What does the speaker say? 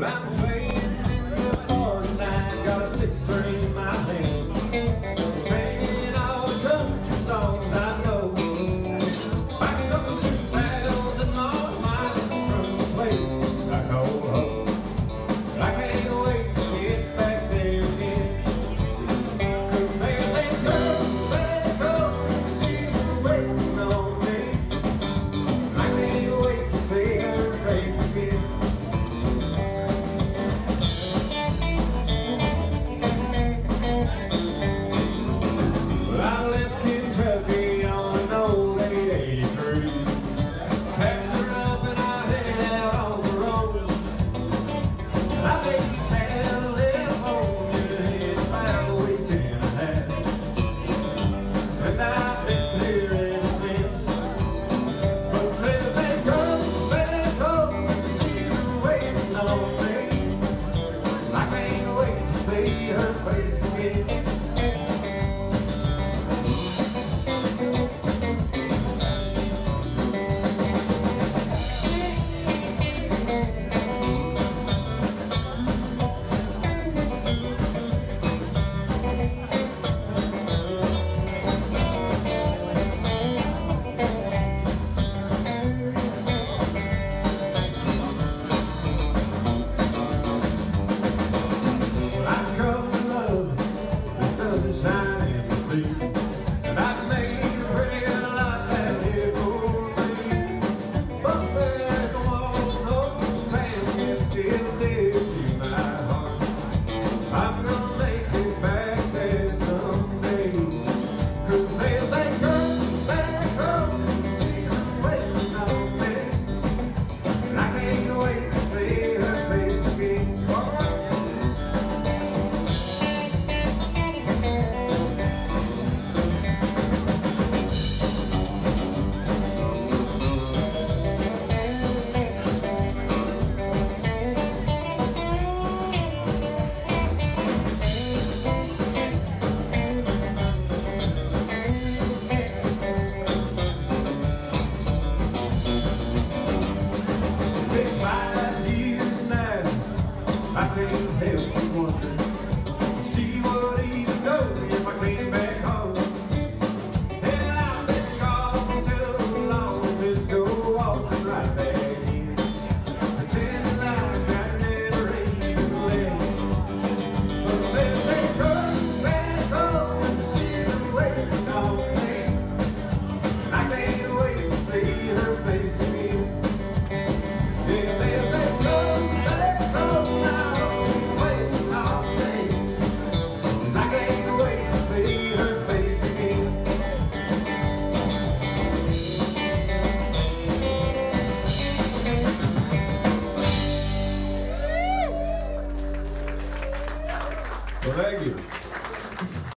Well, I Consegue?